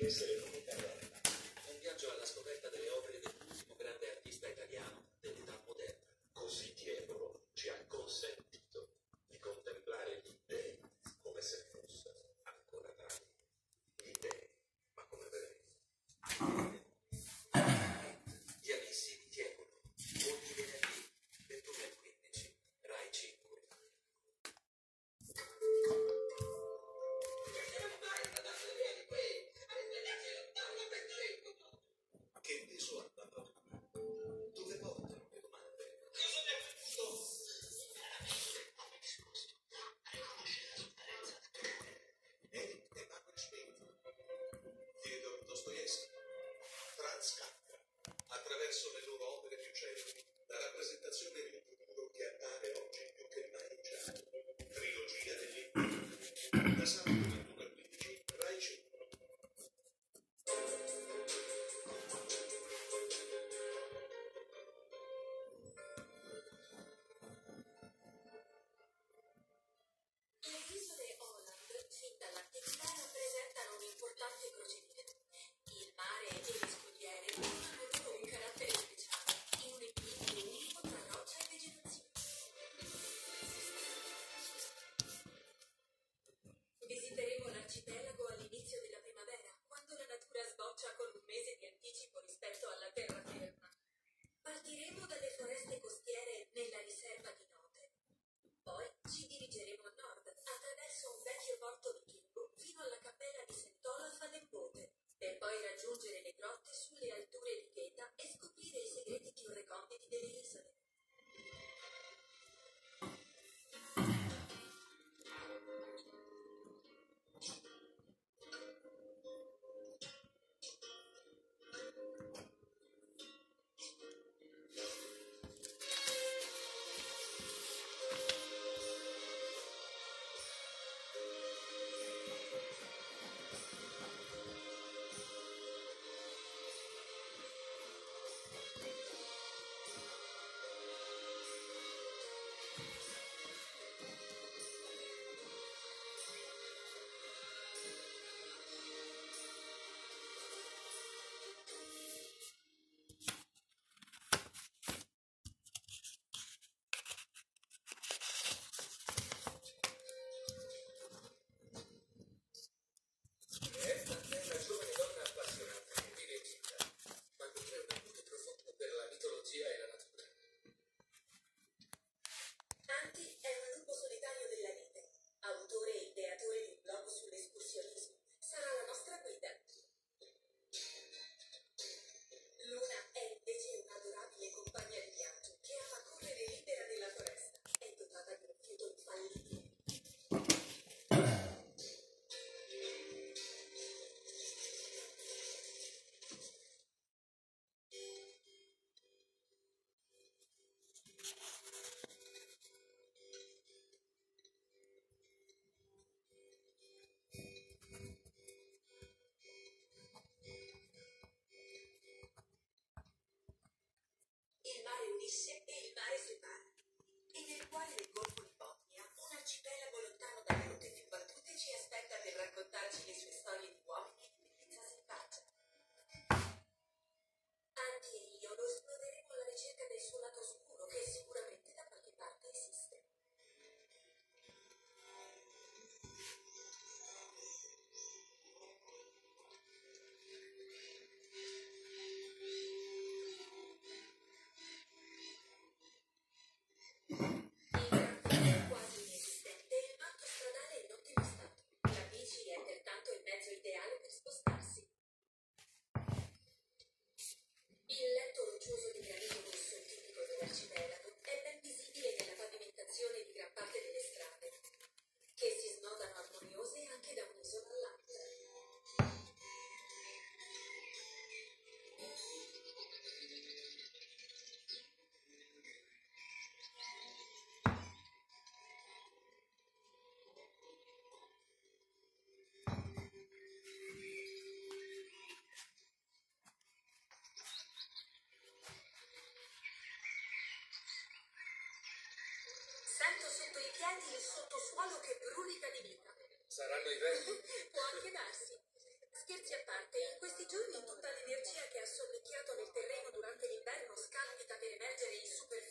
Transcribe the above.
Thank you. sotto i piedi il sottosuolo che brulica di vita. Saranno i vermi? Può anche darsi. Scherzi a parte, in questi giorni tutta l'energia che ha sonnecchiato nel terreno durante l'inverno scalpita per emergere in superficie.